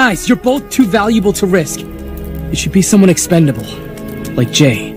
Guys, you're both too valuable to risk. It should be someone expendable. Like Jay.